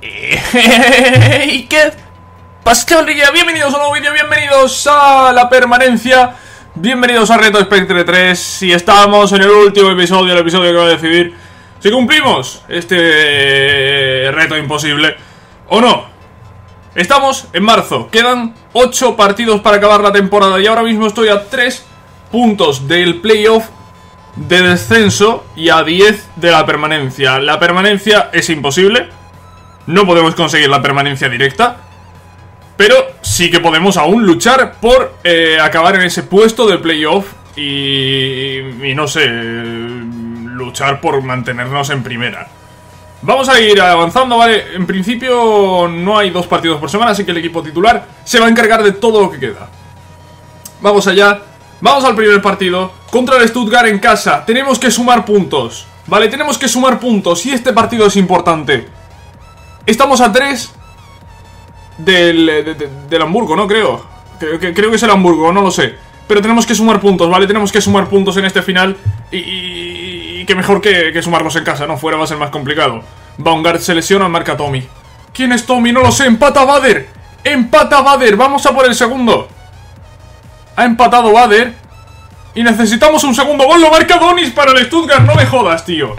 ¿Y qué pasa, Bienvenidos a un nuevo vídeo, bienvenidos a la permanencia Bienvenidos a Reto Spectre 3 Y estamos en el último episodio, el episodio que va a decidir si cumplimos este reto imposible o no. Estamos en marzo, quedan 8 partidos para acabar la temporada Y ahora mismo estoy a 3 puntos del playoff de descenso y a 10 de la permanencia. La permanencia es imposible no podemos conseguir la permanencia directa. Pero sí que podemos aún luchar por eh, acabar en ese puesto de playoff y, y no sé, luchar por mantenernos en primera. Vamos a ir avanzando, ¿vale? En principio no hay dos partidos por semana, así que el equipo titular se va a encargar de todo lo que queda. Vamos allá, vamos al primer partido contra el Stuttgart en casa. Tenemos que sumar puntos, ¿vale? Tenemos que sumar puntos y este partido es importante. Estamos a 3 del, del Hamburgo, ¿no? Creo. creo. Creo que es el Hamburgo, no lo sé. Pero tenemos que sumar puntos, ¿vale? Tenemos que sumar puntos en este final y, y, que mejor que, que, sumarlos en casa, ¿no? Fuera va a ser más complicado. Baumgart se lesiona, marca Tommy. ¿Quién es Tommy? No lo sé. Empata Bader. Empata Bader. Vamos a por el segundo. Ha empatado Bader. Y necesitamos un segundo gol. Lo marca Donis para el Stuttgart. No me jodas, tío.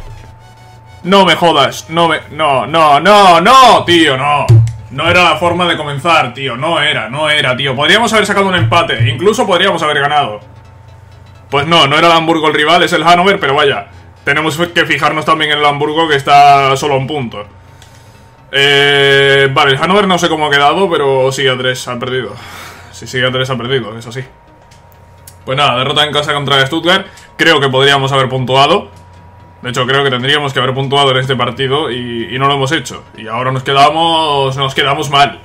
No me jodas, no me... No, no, no, no, tío, no. No era la forma de comenzar, tío, no era, no era, tío. Podríamos haber sacado un empate, incluso podríamos haber ganado. Pues no, no era el Hamburgo el rival, es el Hannover, pero vaya Tenemos que fijarnos también en el Hamburgo que está solo a un punto. Eh, Vale, el Hannover no sé cómo ha quedado, pero sigue a 3, ha perdido. Si sigue a 3 ha perdido, eso sí. Pues nada, derrota en casa contra Stuttgart. Creo que podríamos haber puntuado de hecho, creo que tendríamos que haber puntuado en este partido y, no lo hemos hecho. Y ahora nos quedamos, nos quedamos mal.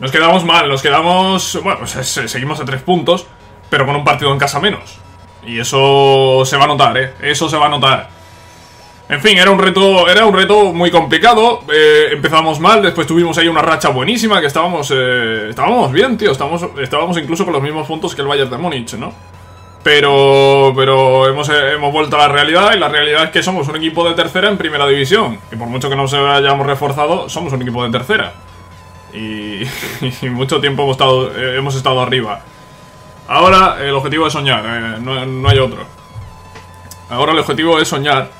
Nos quedamos mal, nos quedamos... Bueno, pues seguimos a tres puntos, pero con un partido en casa menos. Y eso se va a notar, ¿eh? Eso se va a notar. En fin, era un reto, era un reto muy complicado. Eh, empezamos mal, después tuvimos ahí una racha buenísima que estábamos, eh, estábamos bien, tío. Estábamos, estábamos incluso con los mismos puntos que el Bayern de Múnich, ¿no? Pero, pero hemos, hemos vuelto a la realidad y la realidad es que somos un equipo de tercera en primera división. Y por mucho que no se hayamos reforzado, somos un equipo de tercera. Y, mucho tiempo hemos estado, eh, hemos estado arriba. Ahora el objetivo es soñar, eh, no, hay otro. Ahora el objetivo es soñar.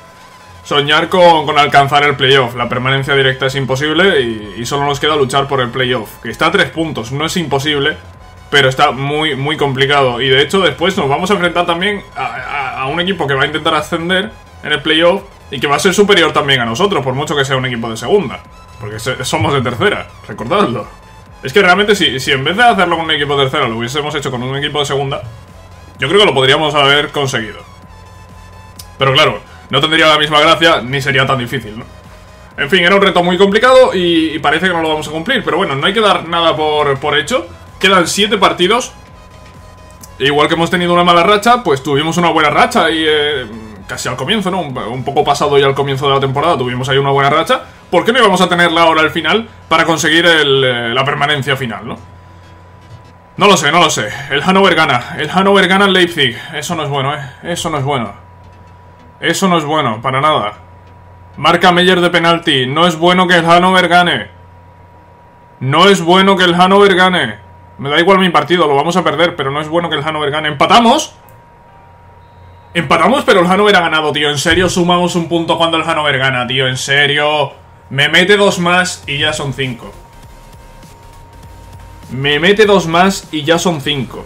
Soñar con, alcanzar el playoff. La permanencia directa es imposible y, y, solo nos queda luchar por el playoff. Que está a tres puntos, no es imposible, pero está muy, muy complicado. Y de hecho, después nos vamos a enfrentar también a, un equipo que va a intentar ascender en el playoff y que va a ser superior también a nosotros, por mucho que sea un equipo de segunda. Porque somos de tercera, recordadlo. Es que realmente, si, si en vez de hacerlo con un equipo de tercera lo hubiésemos hecho con un equipo de segunda, yo creo que lo podríamos haber conseguido. Pero claro, no tendría la misma gracia ni sería tan difícil, ¿no? En fin, era un reto muy complicado y, parece que no lo vamos a cumplir. Pero bueno, no hay que dar nada por, por hecho. Quedan 7 partidos. E igual que hemos tenido una mala racha, pues tuvimos una buena racha y eh, casi al comienzo, ¿no? Un, poco pasado ya al comienzo de la temporada tuvimos ahí una buena racha. ¿Por qué no íbamos a tenerla ahora al final para conseguir eh, la permanencia final, no? No lo sé, no lo sé. El Hannover gana. El Hannover gana el Leipzig. Eso no es bueno, ¿eh? Eso no es bueno. Eso no es bueno, para nada. Marca Meyer de penalti. No es bueno que el Hannover gane. No es bueno que el Hannover gane. Me da igual mi partido, lo vamos a perder, pero no es bueno que el Hannover gane. ¿Empatamos? Empatamos, pero el Hannover ha ganado, tío. En serio, sumamos un punto cuando el Hannover gana, tío. En serio. Me mete dos más y ya son cinco. Me mete dos más y ya son cinco.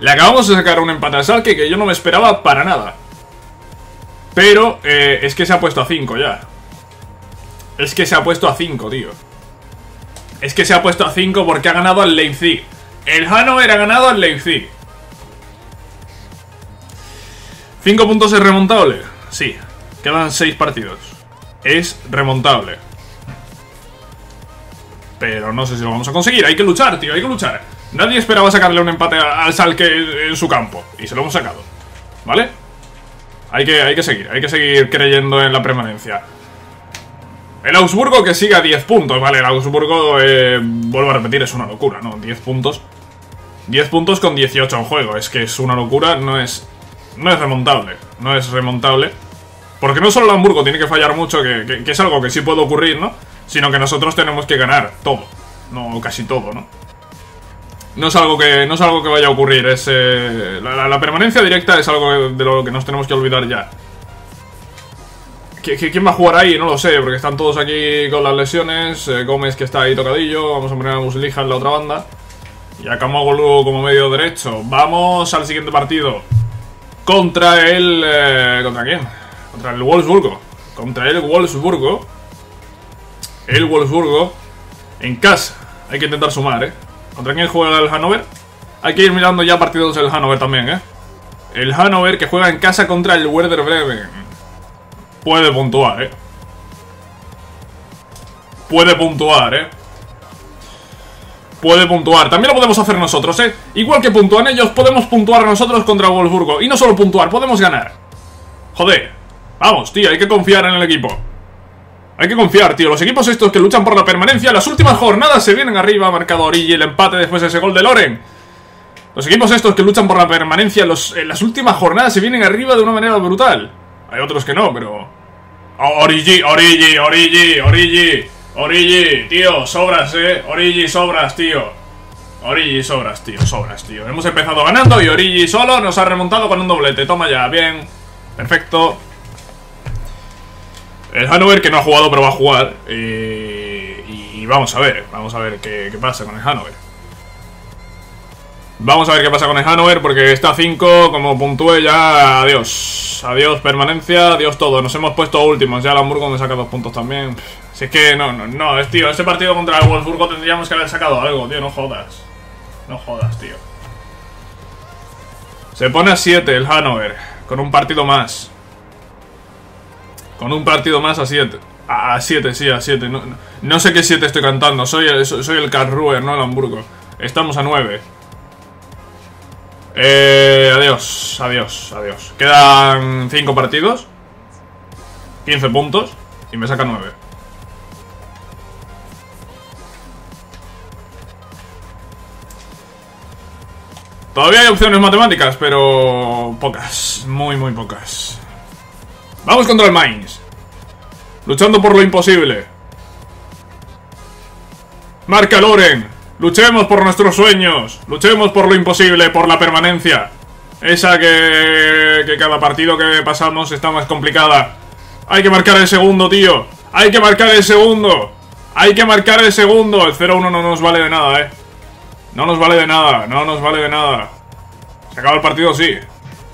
Le acabamos de sacar un empate al Salke que yo no me esperaba para nada. Pero eh, es que se ha puesto a cinco ya. Es que se ha puesto a cinco, tío. Es que se ha puesto a 5 porque ha ganado al Leipzig. El Hannover ha ganado al Leipzig. 5 puntos es remontable. Sí, quedan 6 partidos. Es remontable. Pero no sé si lo vamos a conseguir. Hay que luchar, tío, hay que luchar. Nadie esperaba sacarle un empate al Salque en su campo. Y se lo hemos sacado. ¿Vale? Hay que, hay que seguir, hay que seguir creyendo en la permanencia. El Augsburgo que siga a 10 puntos, vale, el Augsburgo, eh, vuelvo a repetir, es una locura, ¿no? 10 puntos. 10 puntos con 18 en juego, es que es una locura, no es... No es remontable, no es remontable. Porque no solo el Hamburgo tiene que fallar mucho, que, es algo que sí puede ocurrir, ¿no? Sino que nosotros tenemos que ganar todo. No, casi todo, ¿no? No es algo que, no es algo que vaya a ocurrir, es... Eh, la, permanencia directa es algo de lo que nos tenemos que olvidar ya. ¿Quién va a jugar ahí? No lo sé, porque están todos aquí con las lesiones. Eh, Gómez que está ahí tocadillo. Vamos a poner a Muslija en la otra banda. Y a Camoglu como medio derecho. Vamos al siguiente partido. Contra el... Eh, ¿Contra quién? Contra el Wolfsburgo. Contra el Wolfsburgo. El Wolfsburgo. En casa. Hay que intentar sumar, ¿eh? ¿Contra quién juega el Hannover? Hay que ir mirando ya partidos del Hannover también, ¿eh? El Hannover que juega en casa contra el Werder Bremen. Puede puntuar, ¿eh? Puede puntuar, ¿eh? Puede puntuar. También lo podemos hacer nosotros, ¿eh? Igual que puntúan ellos, podemos puntuar nosotros contra Wolfsburgo. Y no solo puntuar, podemos ganar. Joder. Vamos, tío, hay que confiar en el equipo. Hay que confiar, tío. Los equipos estos que luchan por la permanencia, las últimas jornadas se vienen arriba. Ha Origi el empate después de ese gol de Loren. Los equipos estos que luchan por la permanencia, en las últimas jornadas se vienen arriba de una manera brutal. Hay otros que no, pero... Origi, Origi, Origi, Origi, Origi, tío, sobras, eh. Origi, sobras, tío. Origi, sobras, tío, sobras, tío. Hemos empezado ganando y Origi solo nos ha remontado con un doblete. Toma ya, bien. Perfecto. El Hanover que no ha jugado pero va a jugar. y, vamos a ver, vamos a ver qué, qué pasa con el Hanover. Vamos a ver qué pasa con el Hanover porque está 5, como puntúe ya, adiós. Adiós permanencia, adiós todo. Nos hemos puesto últimos, ya el Hamburgo me saca dos puntos también. Si es que no, no, no, es tío, este partido contra el Wolfsburgo tendríamos que haber sacado algo, tío, no jodas. No jodas, tío. Se pone a 7 el Hanover, con un partido más. Con un partido más a 7. A 7, sí, a 7. No, sé qué 7 estoy cantando. Soy el, soy el Karlsruhe, no el Hamburgo. Estamos a 9. Eh, adiós, adiós, adiós. Quedan 5 partidos. 15 puntos. Y me saca 9. Todavía hay opciones matemáticas, pero pocas, muy muy pocas. Vamos contra el Mainz. Luchando por lo imposible. Marca Loren. Luchemos por nuestros sueños. Luchemos por lo imposible, por la permanencia. Esa que, que cada partido que pasamos está más complicada. Hay que marcar el segundo, tío. Hay que marcar el segundo. Hay que marcar el segundo. El 0-1 no nos vale de nada, eh. No nos vale de nada. No nos vale de nada. Se acaba el partido, sí.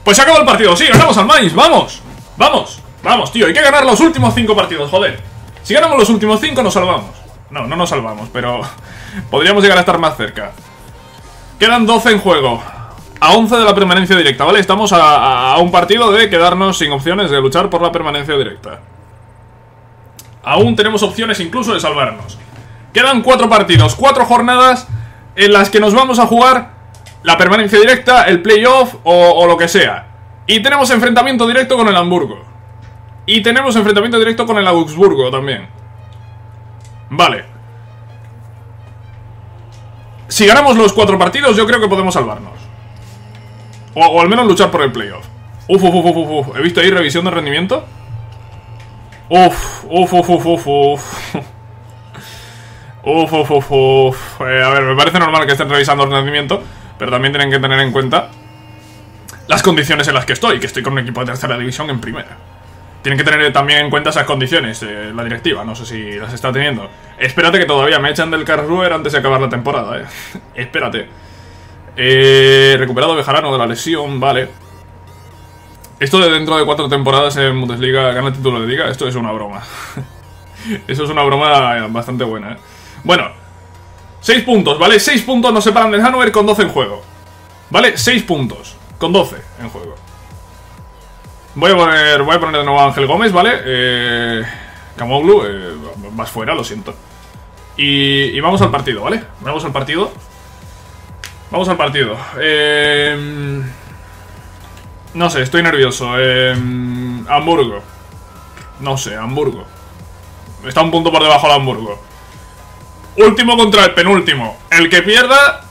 Pues se acaba el partido, sí. Ganamos al Mainz. Vamos. Vamos, vamos, tío, hay que ganar los últimos cinco partidos, joder. Si ganamos los últimos cinco nos salvamos. No, no nos salvamos, pero podríamos llegar a estar más cerca. Quedan 12 en juego. A 11 de la permanencia directa, ¿vale? Estamos a, un partido de quedarnos sin opciones de luchar por la permanencia directa. Aún tenemos opciones incluso de salvarnos. Quedan cuatro partidos, cuatro jornadas en las que nos vamos a jugar la permanencia directa, el playoff o lo que sea. Y tenemos enfrentamiento directo con el Hamburgo. Y tenemos enfrentamiento directo con el Augsburgo también. Vale. Si ganamos los cuatro partidos, yo creo que podemos salvarnos. O, al menos luchar por el playoff. Uf, uf, uf, uf, uf. He visto ahí revisión de rendimiento. Uf, uf, uf, uf, uf, uf. Uf, uf, uf, uf. Eh, a ver, me parece normal que estén revisando el rendimiento, pero también tienen que tener en cuenta las condiciones en las que estoy, que estoy con un equipo de tercera división en primera. Tienen que tener también en cuenta esas condiciones, eh, la directiva, no sé si las está teniendo. Espérate que todavía me echan del Karlsruhe antes de acabar la temporada, eh. Espérate. Eh, recuperado Bejarano de la lesión, vale. Esto de dentro de cuatro temporadas en Bundesliga gana el título de liga, esto es una broma. Eso es una broma bastante buena, eh. Bueno, 6 puntos, ¿vale? 6 puntos nos separan del Hannover con 12 en juego. ¿Vale? 6 puntos. Con 12 en juego. Voy a poner, voy a poner de nuevo a Ángel Gómez, ¿vale? Eh, Camoglu, eh, vas fuera, lo siento. Y, vamos al partido, ¿vale? Vamos al partido. Vamos al partido. Eh, no sé, estoy nervioso. Eh, Hamburgo. No sé, Hamburgo. Está un punto por debajo de Hamburgo. Último contra el penúltimo. El que pierda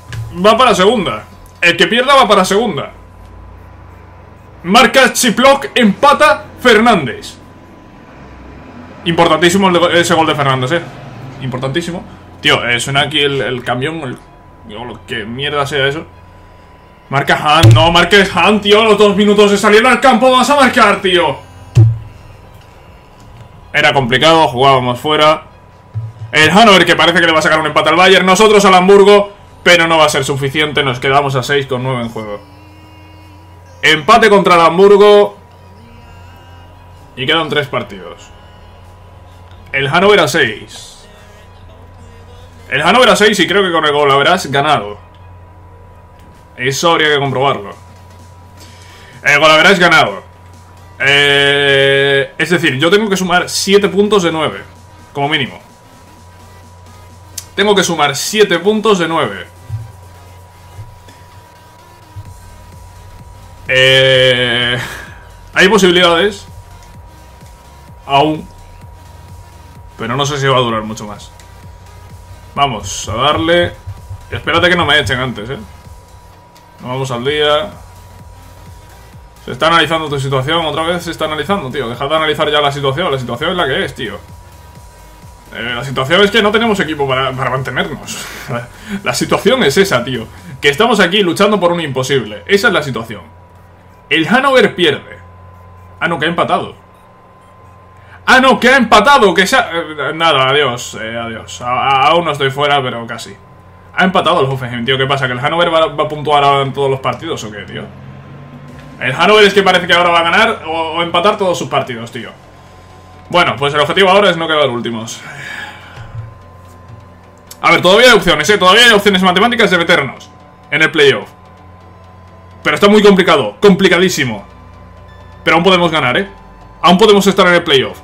va para segunda. El que pierda va para segunda. Marca Chiplock, empata Fernández. Importantísimo ese gol de Fernández, eh. Importantísimo. Tío, eh, suena aquí el, camión, el, o lo que mierda sea eso. Marca Han, no marques Han, tío, los dos minutos de salir al campo vas a marcar, tío. Era complicado, jugábamos fuera. El Hannover que parece que le va a sacar un empate al Bayern. Nosotros al Hamburgo, pero no va a ser suficiente. Nos quedamos a 6 con 9 en juego. Empate contra el Hamburgo. Y quedan 3 partidos. El Hannover a 6. El Hannover a 6 y creo que con el gol habrás ganado. Eso habría que comprobarlo. El gol habrás ganado. Eh, es decir, yo tengo que sumar 7 puntos de 9, como mínimo. Tengo que sumar 7 puntos de 9. Eh, Hay posibilidades. Aún. Pero no sé si va a durar mucho más. Vamos a darle... Espérate que no me echen antes, ¿eh? Vamos al día. Se está analizando tu situación, otra vez se está analizando, tío. Deja de analizar ya la situación, la situación es la que es, tío. Eh, la situación es que no tenemos equipo para, mantenernos. la situación es esa, tío. Que estamos aquí luchando por un imposible. Esa es la situación. El Hanover pierde. Ah, no, que ha empatado. Ah, no, que ha empatado, que se ha... Eh, nada, adiós, eh, adiós. aún no estoy fuera, pero casi. Ha empatado el Hoffenheim, tío. ¿Qué pasa? ¿Que el Hanover va, a puntuar ahora en todos los partidos o qué, tío? El Hanover es que parece que ahora va a ganar o, empatar todos sus partidos, tío. Bueno, pues el objetivo ahora es no quedar últimos. A ver, todavía hay opciones, ¿eh? Todavía hay opciones matemáticas de meternos en el playoff. Pero está muy complicado, complicadísimo. Pero aún podemos ganar, ¿eh? Aún podemos estar en el playoff.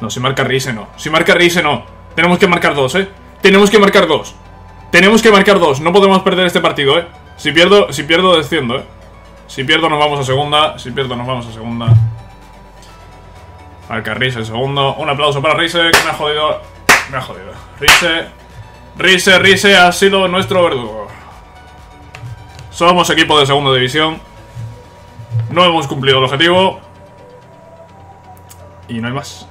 No, si marca Riese no. Si marca Riese no. Tenemos que marcar dos, ¿eh? Tenemos que marcar dos. Tenemos que marcar dos. No podemos perder este partido, ¿eh? Si pierdo, si pierdo desciendo, ¿eh? Si pierdo nos vamos a segunda. Si pierdo nos vamos a segunda. Marca Riese segundo. Un aplauso para Riese, que me ha jodido. Me ha jodido. Riese. Riese, Riese ha sido nuestro verdugo. Somos equipo de segunda división. No hemos cumplido el objetivo. Y no hay más.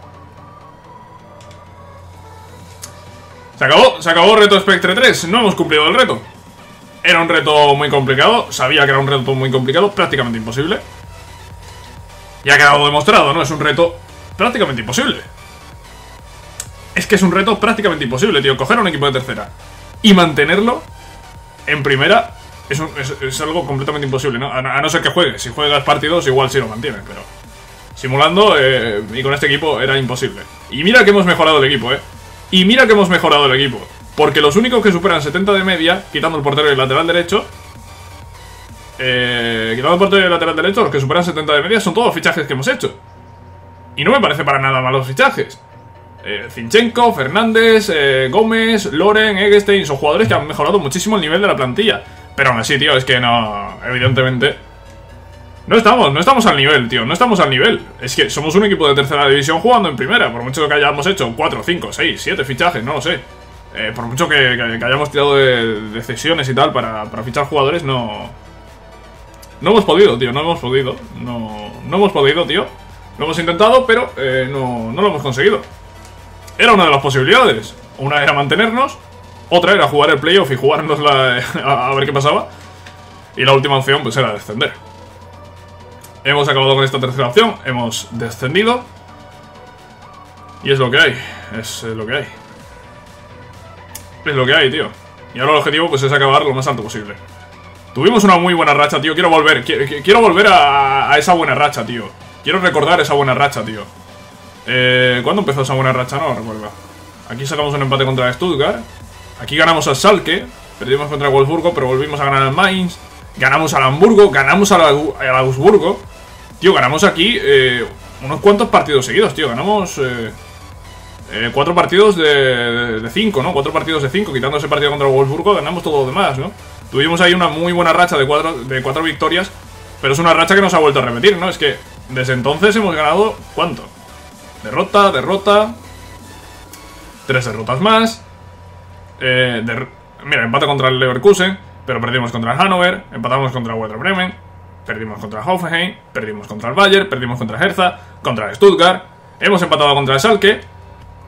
Se acabó, se acabó reto Spectre 3. No hemos cumplido el reto. Era un reto muy complicado, sabía que era un reto muy complicado, prácticamente imposible. Y ha quedado demostrado, ¿no? Es un reto prácticamente imposible. Es que es un reto prácticamente imposible, tío. Coger un equipo de tercera y mantenerlo en primera es, algo completamente imposible, ¿no? A, no ser que juegue. Si juegas partidos, igual sí lo mantiene, pero... Simulando, eh, y con este equipo era imposible. Y mira que hemos mejorado el equipo, ¿eh? Y mira que hemos mejorado el equipo. Porque los únicos que superan 70 de media, quitando el portero y el lateral derecho, eh, quitando el portero y el lateral derecho, los que superan 70 de media son todos fichajes que hemos hecho. Y no me parece para nada malos fichajes. Eh, Zinchenko, Fernández, eh, Gómez, Loren, Eggestein, son jugadores que han mejorado muchísimo el nivel de la plantilla. Pero aún así, tío, es que no, evidentemente... No estamos, no estamos al nivel, tío, no estamos al nivel. Es que somos un equipo de tercera división jugando en primera, por mucho que hayamos hecho 4, 5, 6, 7 fichajes, no lo sé. Eh, por mucho que, hayamos tirado de, cesiones y tal para, fichar jugadores, no... No hemos podido, tío, no hemos podido. No, no hemos podido, tío. Lo hemos intentado, pero eh, no, no lo hemos conseguido. Era una de las posibilidades. Una era mantenernos, otra era jugar el playoff y jugarnos la, a, a, ver qué pasaba. Y la última opción, pues era descender. Hemos acabado con esta tercera opción, hemos descendido. Y es lo que hay, es lo que hay. Es lo que hay, tío. Y ahora el objetivo pues es acabar lo más alto posible. Tuvimos una muy buena racha, tío. Quiero volver. Quiero, volver a, esa buena racha, tío. Quiero recordar esa buena racha, tío. Eh, ¿Cuándo empezó esa buena racha? No lo recuerdo. Aquí sacamos un empate contra Stuttgart. Aquí ganamos al Salke. Perdimos contra Wolfsburgo, pero volvimos a ganar al Mainz. Ganamos al Hamburgo. Ganamos al, Augsburgo. Tío, ganamos aquí eh, unos cuantos partidos seguidos, tío. Ganamos... Eh, eh, cuatro partidos de, de cinco, ¿no? Cuatro partidos de cinco, quitando ese partido contra el Wolfsburgo, ganamos todo lo demás, ¿no? Tuvimos ahí una muy buena racha de cuatro, de cuatro victorias, pero es una racha que nos ha vuelto a repetir, ¿no? Es que desde entonces hemos ganado, ¿cuánto? Derrota, derrota, tres derrotas más, eh, mira, empate contra el Leverkusen, pero perdimos contra el Hannover, empatamos contra el Werder Bremen, perdimos contra el Hoffenheim, perdimos contra el Bayern, perdimos contra el Hertha, contra el Stuttgart, hemos empatado contra el Salke,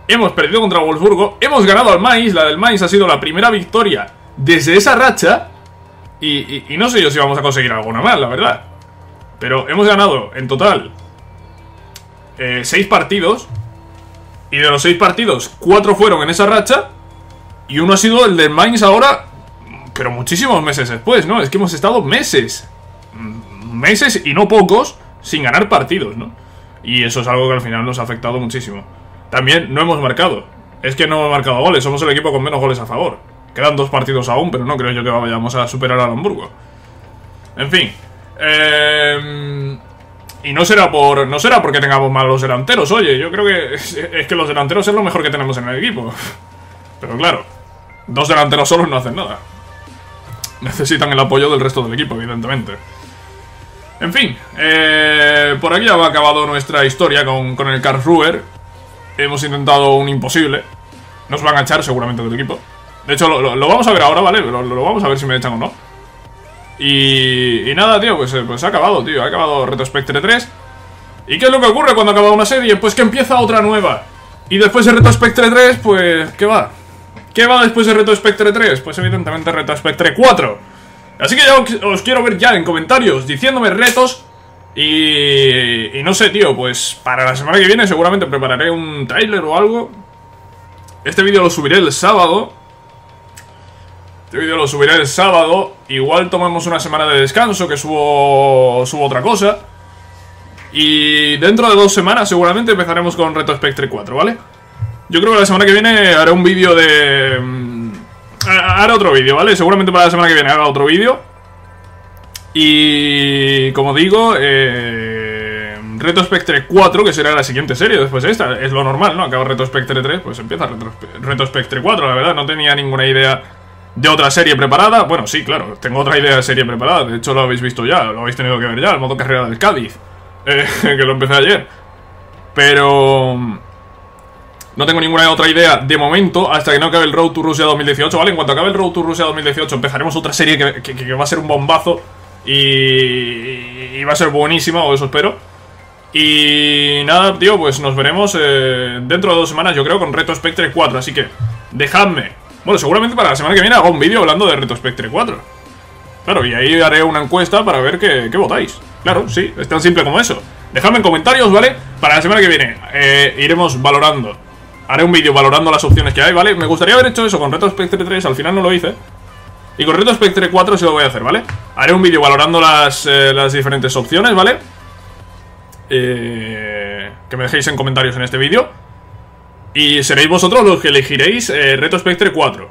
hemos perdido contra Wolfsburgo, hemos ganado al Mainz, la del Mainz ha sido la primera victoria desde esa racha, y, no sé yo si vamos a conseguir alguna más, la verdad. Pero hemos ganado en total 6 eh, partidos, y de los 6 partidos, 4 fueron en esa racha, y uno ha sido el del Mainz ahora, pero muchísimos meses después, ¿no? Es que hemos estado meses, meses y no pocos, sin ganar partidos, ¿no? Y eso es algo que al final nos ha afectado muchísimo. También no hemos marcado. Es que no hemos marcado goles, somos el equipo con menos goles a favor. Quedan dos partidos aún, pero no creo yo que vayamos a superar al Hamburgo. En fin. Eh, y no será por no será porque tengamos malos delanteros, oye, yo creo que es, que los delanteros es lo mejor que tenemos en el equipo. Pero claro, dos delanteros solos no hacen nada. Necesitan el apoyo del resto del equipo, evidentemente. En fin, eh, por aquí ya ha acabado nuestra historia con, con el Karlsruher. Hemos intentado un imposible. Nos van a echar seguramente del equipo. De hecho, lo, vamos a ver ahora, ¿vale? Lo, lo, vamos a ver si me echan o no. Y, y nada, tío, pues, pues ha acabado, tío. Ha acabado Reto Spectre 3. ¿Y qué es lo que ocurre cuando acaba una serie? Pues que empieza otra nueva. Y después de Reto Spectre 3, pues... ¿Qué va? ¿Qué va después de Reto Spectre 3? Pues evidentemente Reto Spectre 4. Así que ya os quiero ver ya en comentarios diciéndome retos y, y no sé, tío, pues para la semana que viene seguramente prepararé un trailer o algo. Este vídeo lo subiré el sábado. Este vídeo lo subiré el sábado. Igual tomamos una semana de descanso, que subo, subo otra cosa. Y dentro de dos semanas seguramente empezaremos con Reto Spectre 4, ¿vale? Yo creo que la semana que viene haré un vídeo de haré otro vídeo, ¿vale? Seguramente para la semana que viene haga otro vídeo. Y como digo, eh, Reto Spectre 4, que será la siguiente serie después de esta, es lo normal, ¿no? Acaba Reto Spectre 3, pues empieza Reto, Spectre 4, la verdad, no tenía ninguna idea de otra serie preparada. Bueno, sí, claro, tengo otra idea de serie preparada, de hecho lo habéis visto ya, lo habéis tenido que ver ya, el modo carrera del Cádiz, eh, que lo empecé ayer. Pero... No tengo ninguna otra idea de momento hasta que no acabe el Road to Rusia 2018, ¿vale? En cuanto acabe el Road to Rusia 2018 empezaremos otra serie que, va a ser un bombazo y, va a ser buenísima, o eso espero. Y nada, tío, pues nos veremos eh, dentro de dos semanas, yo creo, con Reto Spectre 4. Así que, dejadme. Bueno, seguramente para la semana que viene hago un vídeo hablando de Reto Spectre 4. Claro, y ahí haré una encuesta para ver qué, votáis. Claro, sí, es tan simple como eso. Dejadme en comentarios, ¿vale? Para la semana que viene eh, iremos valorando Haré un vídeo valorando las opciones que hay, ¿vale? Me gustaría haber hecho eso con Reto Spectre 3, al final no lo hice Y con Reto Spectre 4 sí lo voy a hacer, ¿vale? Haré un vídeo valorando las, eh, las diferentes opciones, ¿vale? Eh, que me dejéis en comentarios en este vídeo Y seréis vosotros los que elegiréis eh, Reto Spectre 4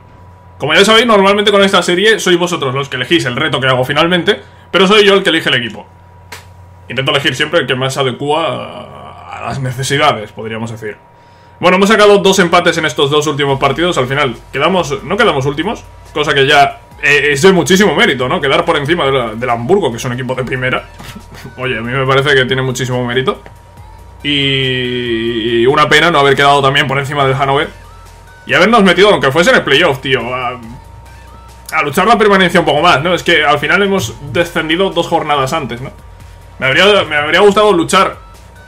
Como ya sabéis, normalmente con esta serie sois vosotros los que elegís el reto que hago finalmente Pero soy yo el que elige el equipo Intento elegir siempre el que más adecua a las necesidades, podríamos decir bueno, hemos sacado dos empates en estos dos últimos partidos. Al final, quedamos no quedamos últimos, cosa que ya eh, es de muchísimo mérito, ¿no? Quedar por encima del Hamburgo, que es un equipo de primera. Oye, a mí me parece que tiene muchísimo mérito. Y una pena no haber quedado también por encima del Hannover. Y habernos metido, aunque fuese en el playoff, tío, a, luchar la permanencia un poco más, ¿no? Es que al final hemos descendido dos jornadas antes, ¿no? Me habría, me habría gustado luchar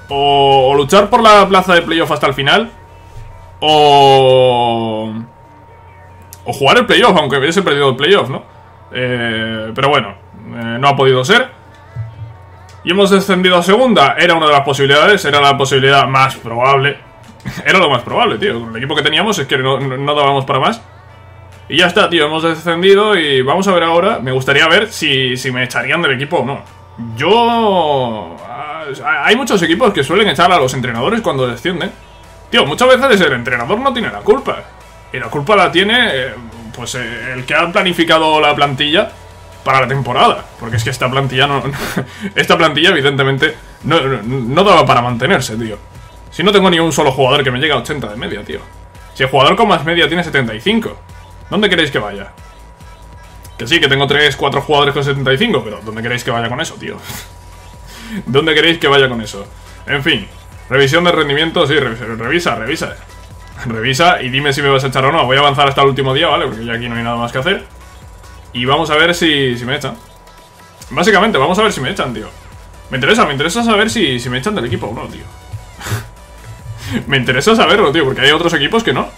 o, o luchar por la plaza de playoff hasta el final o... O jugar el playoff, aunque hubiese perdido el playoff, ¿no? Eh, pero bueno, eh, no ha podido ser. Y hemos descendido a segunda. Era una de las posibilidades, era la posibilidad más probable. era lo más probable, tío. Con el equipo que teníamos es que no, no, dábamos para más. Y ya está, tío, hemos descendido y vamos a ver ahora. Me gustaría ver si, si me echarían del equipo o no. Yo... Ah, hay muchos equipos que suelen echar a los entrenadores cuando descienden. Tío, muchas veces el entrenador no tiene la culpa. Y la culpa la tiene, eh, pues, eh, el que ha planificado la plantilla para la temporada. Porque es que esta plantilla no... esta plantilla, evidentemente, no, no, daba para mantenerse, tío. Si no tengo ni un solo jugador que me llegue a 80 de media, tío. Si el jugador con más media tiene 75, ¿dónde queréis que vaya? Que sí, que tengo 3, 4 jugadores con 75, pero ¿dónde queréis que vaya con eso, tío? ¿Dónde queréis que vaya con eso? En fin, Revisión de rendimiento, sí, revisa, revisa. Revisa y dime si me vas a echar o no. Voy a avanzar hasta el último día, ¿vale? Porque ya aquí no hay nada más que hacer. Y vamos a ver si, si me echan. Básicamente, vamos a ver si me echan, tío. Me interesa, me interesa saber si, me echan del equipo o no, tío. Me interesa saberlo, tío, porque hay otros equipos que no.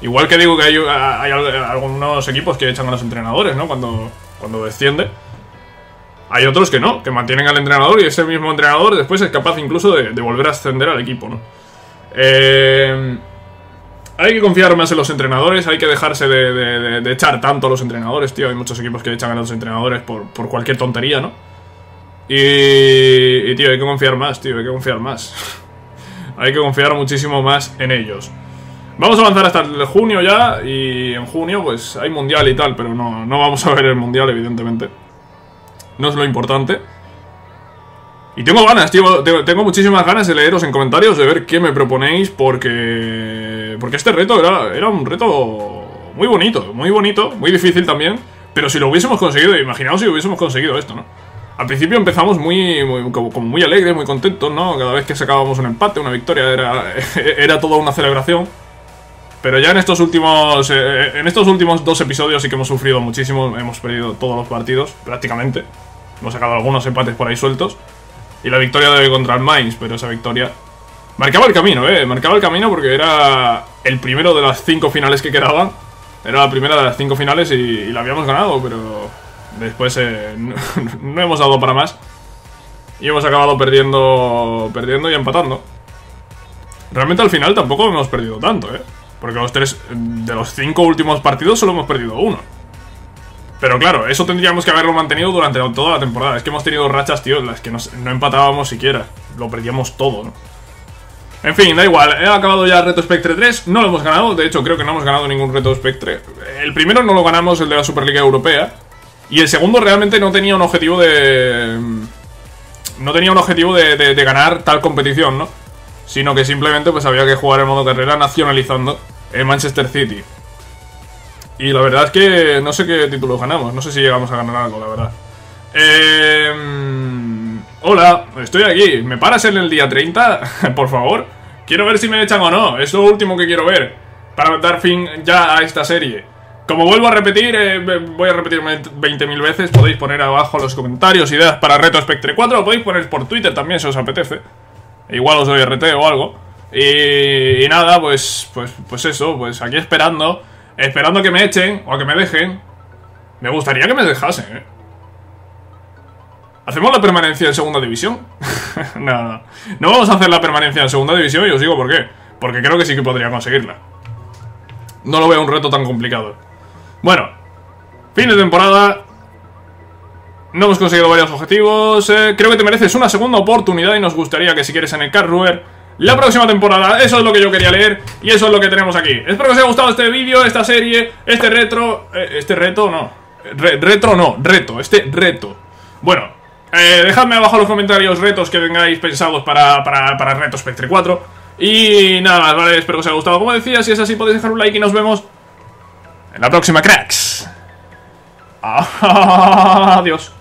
Igual que digo que hay, hay algunos equipos que echan a los entrenadores, ¿no? Cuando, cuando desciende. Hay otros que no, que mantienen al entrenador y ese mismo entrenador después es capaz incluso de, volver a ascender al equipo, ¿no? Eh, hay que confiar más en los entrenadores, hay que dejarse de, echar tanto a los entrenadores, tío. Hay muchos equipos que echan a los entrenadores por, cualquier tontería, ¿no? Y, y, tío, hay que confiar más, tío, hay que confiar más. hay que confiar muchísimo más en ellos. Vamos a avanzar hasta el junio ya, y en junio pues hay mundial y tal, pero no, no vamos a ver el mundial, evidentemente. No es lo importante. Y tengo ganas, tío, tengo muchísimas ganas de leeros en comentarios, de ver qué me proponéis, porque... Porque este reto era, era un reto muy bonito, muy bonito, muy difícil también. Pero si lo hubiésemos conseguido, imaginaos si hubiésemos conseguido esto, ¿no? Al principio empezamos muy, como, muy alegres, muy contentos, ¿no? Cada vez que sacábamos un empate, una victoria, era, era toda una celebración. Pero ya en estos últimos eh, en estos últimos dos episodios sí que hemos sufrido muchísimo, hemos perdido todos los partidos, prácticamente. Hemos sacado algunos empates por ahí sueltos. Y la victoria de contra el Mainz, pero esa victoria marcaba el camino, ¿eh? Marcaba el camino porque era el primero de las cinco finales que quedaban. Era la primera de las cinco finales y, la habíamos ganado, pero después eh, no, hemos dado para más. Y hemos acabado perdiendo, perdiendo y empatando. Realmente al final tampoco hemos perdido tanto, ¿eh? Porque los tres, de los cinco últimos partidos solo hemos perdido uno. Pero claro, eso tendríamos que haberlo mantenido durante toda la temporada. Es que hemos tenido rachas, tío, las que no empatábamos siquiera. Lo perdíamos todo, ¿no? En fin, da igual. He acabado ya el reto Spectre 3. No lo hemos ganado. De hecho, creo que no hemos ganado ningún reto Spectre. El primero no lo ganamos, el de la Superliga Europea. Y el segundo realmente no tenía un objetivo de... No tenía un objetivo de, de ganar tal competición, ¿no? Sino que simplemente pues había que jugar en modo carrera nacionalizando en Manchester City. Y la verdad es que no sé qué título ganamos, no sé si llegamos a ganar algo, la verdad. Eh, hola, estoy aquí. ¿Me paras en el día 30? Por favor. Quiero ver si me echan o no. Es lo último que quiero ver. Para dar fin ya a esta serie. Como vuelvo a repetir, eh, voy a repetirme 20.000 veces. Podéis poner abajo los comentarios ideas para Reto Spectre 4. Lo podéis poner por Twitter también si os apetece. Igual os doy RT o algo. Y, y nada, pues, pues, pues eso, pues aquí esperando Esperando a que me echen o a que me dejen. Me gustaría que me dejasen, ¿eh? ¿Hacemos la permanencia en segunda división? no, no. No vamos a hacer la permanencia en segunda división y os digo por qué. Porque creo que sí que podría conseguirla. No lo veo un reto tan complicado. Bueno, fin de temporada. No hemos conseguido varios objetivos. Eh, creo que te mereces una segunda oportunidad y nos gustaría que si quieres en el Carruer la próxima temporada. Eso es lo que yo quería leer y eso es lo que tenemos aquí. Espero que os haya gustado este vídeo, esta serie, este retro... Eh, este reto, no. retro no, reto, este reto. Bueno, eh, dejadme abajo en los comentarios retos que tengáis pensados para, para, para Reto Spectre 4. Y nada más, ¿vale? Espero que os haya gustado. Como decía, si es así podéis dejar un like y nos vemos en la próxima, cracks. Adiós.